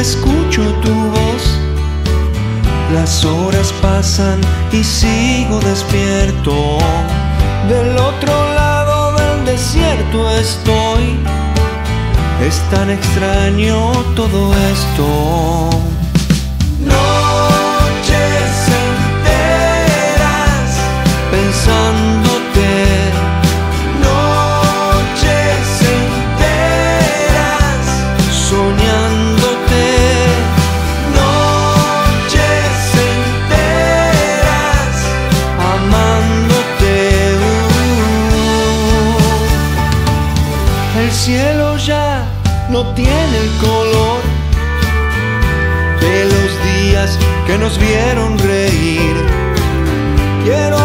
escucho tu voz. Las horas pasan y sigo despierto. Del otro lado del desierto estoy. Es tan extraño todo esto. El cielo ya no tiene el color de los días que nos vieron reír. Quiero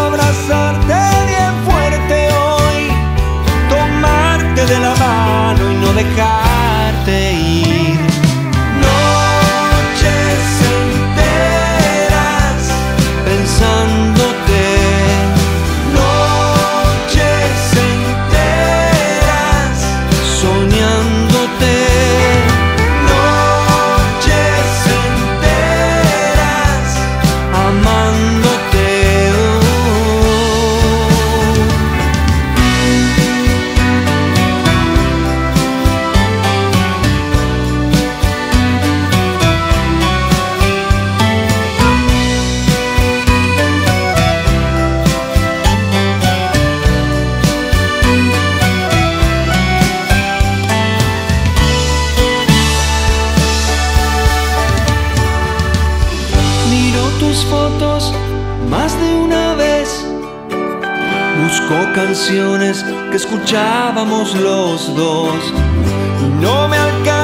Fotos más de una vez. Busco canciones que escuchábamos los dos. Y no me alcanza